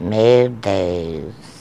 middays.